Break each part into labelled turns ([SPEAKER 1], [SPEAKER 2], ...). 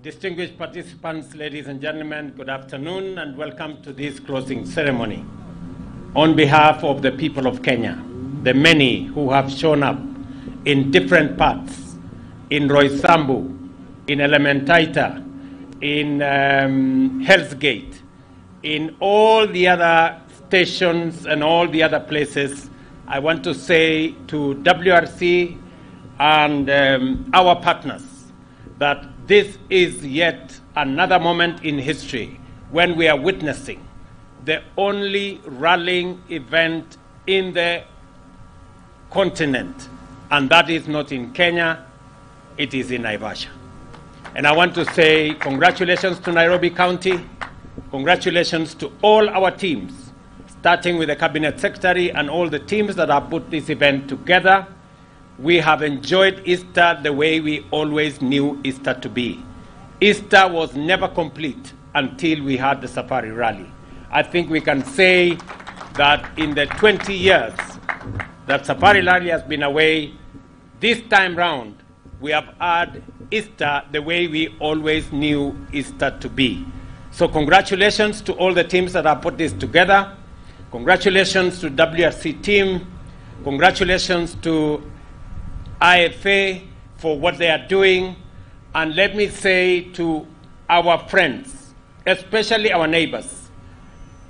[SPEAKER 1] Distinguished participants, ladies and gentlemen, good afternoon and welcome to this closing ceremony. On behalf of the people of Kenya, the many who have shown up in different parts, in Roysambu, in Elementaita, in um, Hell's Gate, in all the other stations and all the other places, I want to say to WRC and um, our partners that this is yet another moment in history when we are witnessing the only rallying event in the continent, and that is not in Kenya, it is in Naivasha. And I want to say congratulations to Nairobi County, congratulations to all our teams, starting with the Cabinet Secretary and all the teams that have put this event together. We have enjoyed Easter the way we always knew Easter to be. Easter was never complete until we had the Safari Rally. I think we can say that in the 20 years that Safari Rally has been away, this time round we have had Easter the way we always knew Easter to be. So congratulations to all the teams that have put this together. Congratulations to WRC team. Congratulations to IFA for what they are doing. And let me say to our friends, especially our neighbors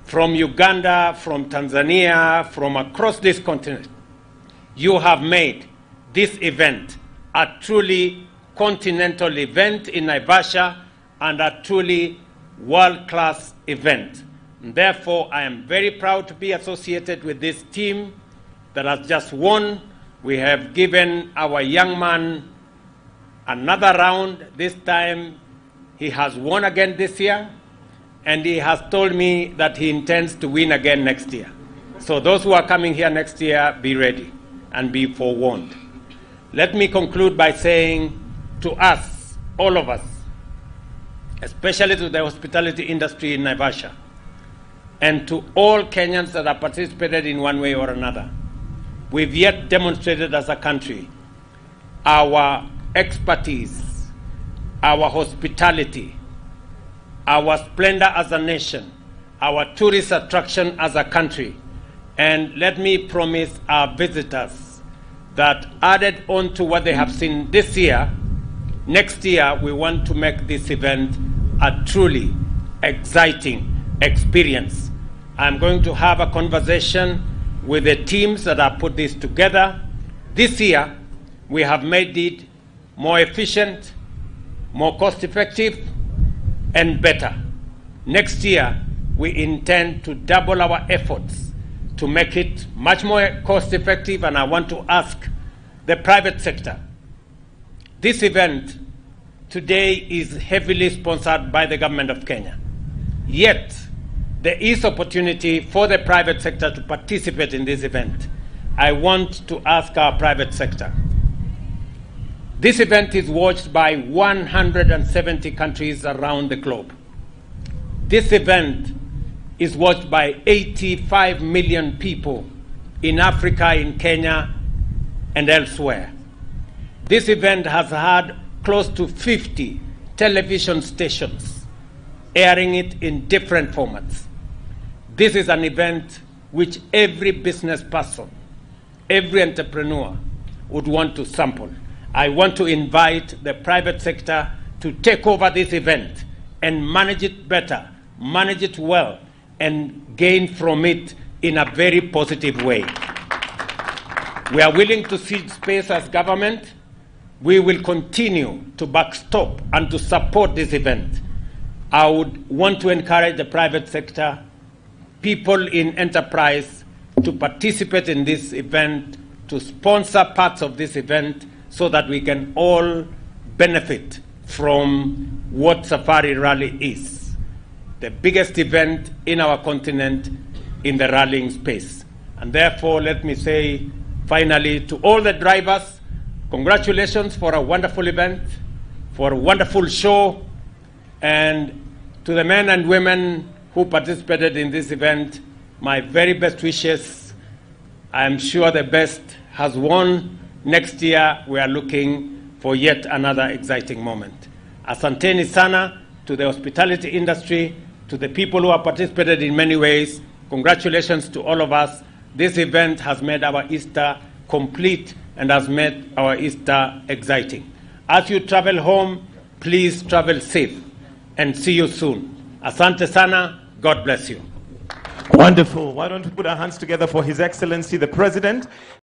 [SPEAKER 1] from Uganda, from Tanzania, from across this continent, you have made this event a truly continental event in Naivasha and a truly world-class event. And therefore, I am very proud to be associated with this team that has just won. We have given our young man another round. This time, he has won again this year, and he has told me that he intends to win again next year. So those who are coming here next year, be ready and be forewarned. Let me conclude by saying to us, all of us, especially to the hospitality industry in Naivasha, and to all Kenyans that have participated in one way or another, we've yet demonstrated as a country our expertise, our hospitality, our splendor as a nation, our tourist attraction as a country. And let me promise our visitors that added on to what they have seen this year, next year we want to make this event a truly exciting experience. I'm going to have a conversation with the teams that have put this together. This year, we have made it more efficient, more cost effective, and better. Next year, we intend to double our efforts to make it much more cost effective, and I want to ask the private sector. This event today is heavily sponsored by the government of Kenya. Yet, there is opportunity for the private sector to participate in this event. I want to ask our private sector. This event is watched by 170 countries around the globe. This event is watched by 85 million people in Africa, in Kenya, and elsewhere. This event has had close to 50 television stations airing it in different formats. This is an event which every business person, every entrepreneur would want to sample. I want to invite the private sector to take over this event and manage it better, manage it well, and gain from it in a very positive way. We are willing to cede space as government. We will continue to backstop and to support this event. I would want to encourage the private sector, people in enterprise, to participate in this event, to sponsor parts of this event, so that we can all benefit from what Safari Rally is the biggest event in our continent in the rallying space. And therefore, let me say finally to all the drivers, congratulations for a wonderful event, for a wonderful show, and to the men and women who participated in this event, my very best wishes. I am sure the best has won. Next year, we are looking for yet another exciting moment. Asanteni sana to the hospitality industry, to the people who have participated in many ways. Congratulations to all of us. This event has made our Easter complete and has made our Easter exciting. As you travel home, please travel safe and see you soon. Asante sana. God bless you.
[SPEAKER 2] Wonderful. Why don't we put our hands together for His Excellency the President?